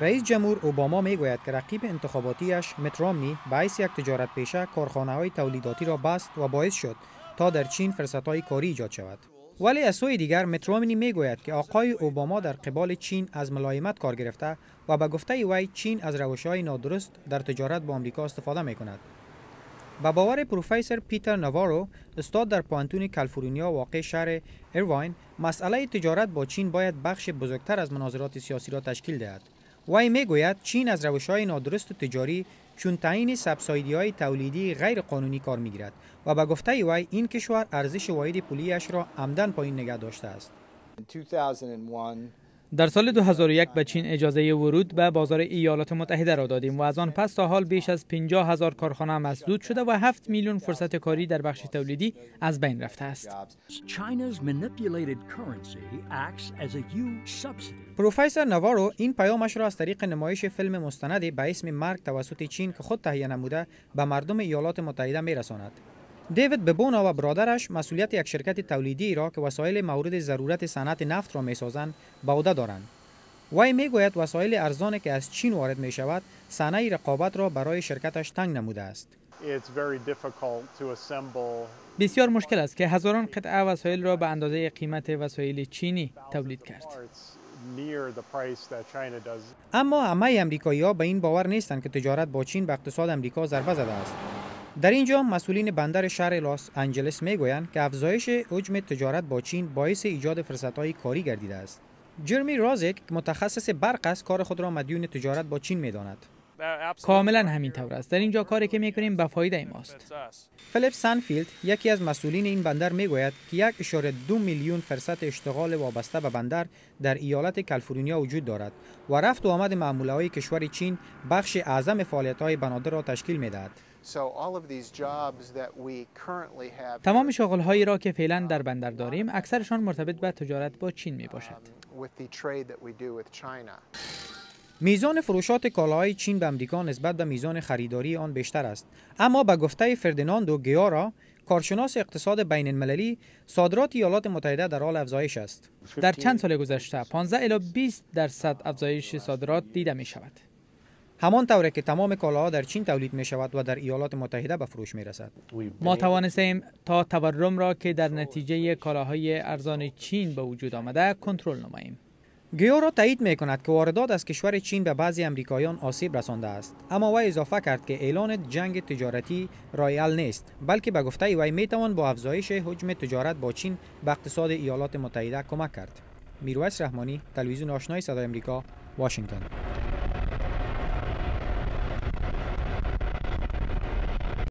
رئیس جمهور اوباما می گوید که رقیب انتخاباتیش مت رامنی به حیث یک تجارت پیشه کارخانه های تولیداتی را بست و باعث شد تا در چین فرصت های کاری ایجاد شود. ولی از سوی دیگر مت رامنی می گوید که آقای اوباما در قبال چین از ملایمت کار گرفته و به گفته وی چین از روش های نادرست در تجارت با آمریکا استفاده می کند. با باور پروفسور پیتر نوارو استاد در پانتون کالیفرنیا واقع شهر ایرواین مسئله تجارت با چین باید بخش بزرگتر از مناظرات سیاسی را تشکیل دهد وی می‌گوید چین از روش های نادرست تجاری چون تعیین سبسایدی های تولیدی غیر قانونی کار می‌گیرد و به گفته وی این کشور ارزش واحد پولیش را عمدن پایین نگه داشته است. در سال 2001 به چین اجازه ورود به بازار ایالات متحده را دادیم و از آن پس تا حال بیش از 50 هزار کارخانه مسدود شده و 7 میلیون فرصت کاری در بخش تولیدی از بین رفته است. پروفسور نوارو این پیامش را از طریق نمایش فیلم مستندی به اسم مرگ توسط چین که خود تهیه نموده به مردم ایالات متحده می رساند. دیوید ببونا و برادرش مسئولیت یک شرکت تولیدی را که وسایل مورد ضرورت صنعت نفت را می‌سازند به عهده دارند. وی می‌گوید وسایل ارزانی که از چین وارد می شود صنعه رقابت را برای شرکتش تنگ نموده است. بسیار مشکل است که هزاران قطعه وسایل را به اندازه قیمت وسایل چینی تولید کرد. اما همه امریکایی ها به این باور نیستند که تجارت با چین به اقتصاد امریکا ضربه زده است. در اینجا مسئولین بندر شهر لاس آنجلس می‌گویند که افزایش حجم تجارت با چین باعث ایجاد فرصت‌های کاری گردیده است. جرمی رازک متخصص برق است کار خود را مدیون تجارت با چین می‌داند. کاملا همین طور است. در اینجا کاری که می‌کنیم به فایده ماست. فلیپ سانفیلد یکی از مسئولین این بندر می‌گوید که یک اعشاریه دو میلیون فرصت اشتغال وابسته به بندر در ایالت کالیفرنیا وجود دارد و رفت و آمد معموله های کشور چین بخش اعظم فعالیت های بنادر را تشکیل می‌دهد. تمام شغل هایی را که فعلا در بندر داریم اکثرشان مرتبط به تجارت با چین می باشد. میزان فروشات کالاهای چین به امریکا نسبت به میزان خریداری آن بیشتر است اما به گفته فردیناندو گیارا کارشناس اقتصاد بین المللی صادرات ایالات متحده در حال افزایش است در چند سال گذشته 15 الی 20 درصد افزایش صادرات دیده می شود همان طوره که تمام کالاها در چین تولید می شود و در ایالات متحده به فروش می رسد. ما توانستیم تا تورم را که در نتیجه کالاهای ارزان چین به وجود آمده کنترل نماییم. گیو را تایید می کند که واردات از کشور چین به بعضی امریکایان آسیب رسانده است. اما وی اضافه کرد که اعلان جنگ تجارتی رایال نیست بلکه به گفته وی می توان با افزایش حجم تجارت با چین به اقتصاد ایالات متحده کمک کرد. میرویس رحمانی تلویزیون آشنای صدای امریکا واشنگتن.